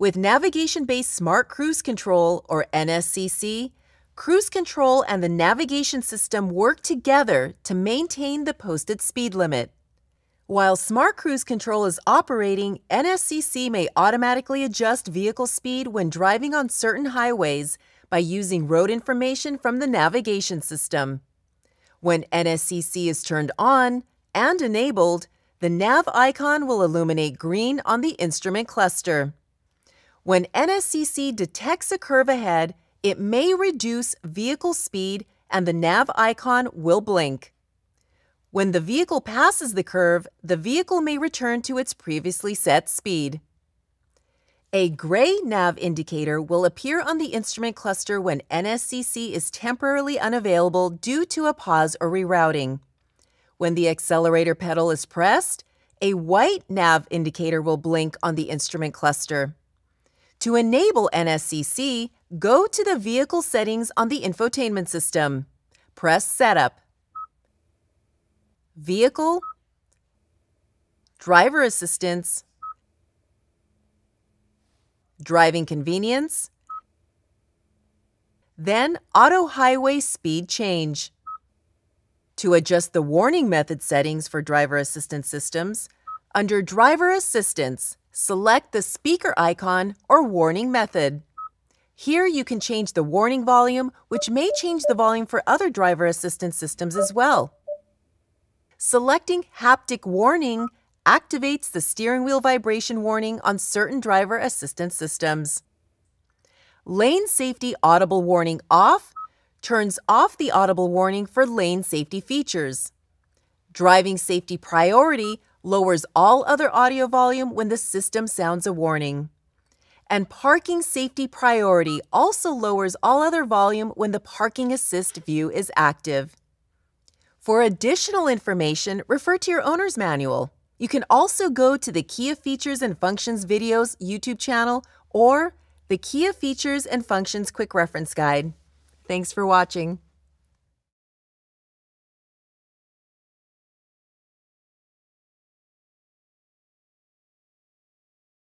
With navigation based Smart Cruise Control, or NSCC, cruise control and the navigation system work together to maintain the posted speed limit. While Smart Cruise Control is operating, NSCC may automatically adjust vehicle speed when driving on certain highways by using road information from the navigation system. When NSCC is turned on and enabled, the nav icon will illuminate green on the instrument cluster. When NSCC detects a curve ahead, it may reduce vehicle speed and the nav icon will blink. When the vehicle passes the curve, the vehicle may return to its previously set speed. A gray nav indicator will appear on the instrument cluster when NSCC is temporarily unavailable due to a pause or rerouting. When the accelerator pedal is pressed, a white nav indicator will blink on the instrument cluster. To enable NSCC, go to the Vehicle settings on the infotainment system. Press Setup. Vehicle, Driver Assistance, Driving Convenience, then Auto Highway Speed Change. To adjust the warning method settings for driver assistance systems, under Driver Assistance, select the speaker icon or warning method. Here you can change the warning volume, which may change the volume for other driver assistance systems as well. Selecting Haptic Warning activates the steering wheel vibration warning on certain driver assistance systems. Lane Safety Audible Warning Off turns off the audible warning for lane safety features. Driving Safety Priority lowers all other audio volume when the system sounds a warning. And parking safety priority also lowers all other volume when the parking assist view is active. For additional information, refer to your owner's manual. You can also go to the Kia Features and Functions videos YouTube channel or the Kia Features and Functions Quick Reference Guide. Thanks for watching.